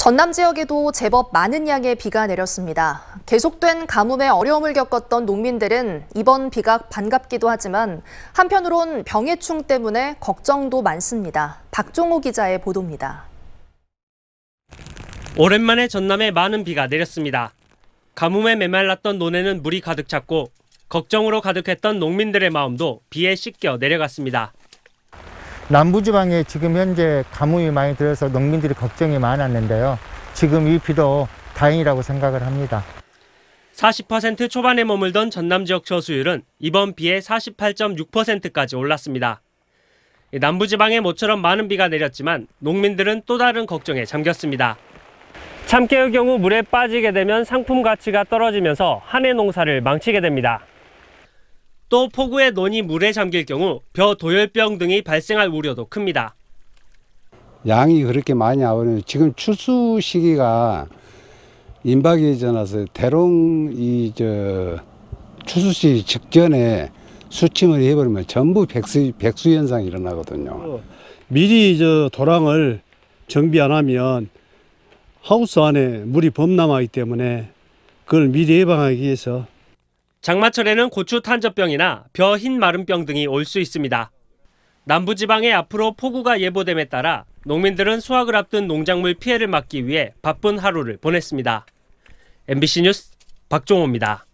전남 지역에도 제법 많은 양의 비가 내렸습니다. 계속된 가뭄에 어려움을 겪었던 농민들은 이번 비가 반갑기도 하지만 한편으론 병해충 때문에 걱정도 많습니다. 박종호 기자의 보도입니다. 오랜만에 전남에 많은 비가 내렸습니다. 가뭄에 메말랐던 논에는 물이 가득 찼고 걱정으로 가득했던 농민들의 마음도 비에 씻겨 내려갔습니다. 남부지방에 지금 현재 가뭄이 많이 들어서 농민들이 걱정이 많았는데요. 지금 이 비도 다행이라고 생각을 합니다. 40% 초반에 머물던 전남 지역 저수율은 이번 비에 48.6%까지 올랐습니다. 남부지방에 모처럼 많은 비가 내렸지만 농민들은 또 다른 걱정에 잠겼습니다. 참깨의 경우 물에 빠지게 되면 상품 가치가 떨어지면서 한 해 농사를 망치게 됩니다. 또 폭우에 논이 물에 잠길 경우 벼 도열병 등이 발생할 우려도 큽니다. 양이 그렇게 많이 나오는 지금 추수 시기가 임박이 지나서 대롱 이 저 추수 시기 직전에 수침을 해버리면 전부 백수 백수 현상이 일어나거든요. 미리 저 도랑을 정비 안 하면 하우스 안에 물이 범람하기 때문에 그걸 미리 예방하기 위해서 장마철에는 고추 탄저병이나 벼 흰 마름병 등이 올 수 있습니다. 남부지방에 앞으로 폭우가 예보됨에 따라 농민들은 수확을 앞둔 농작물 피해를 막기 위해 바쁜 하루를 보냈습니다. MBC 뉴스 박종호입니다.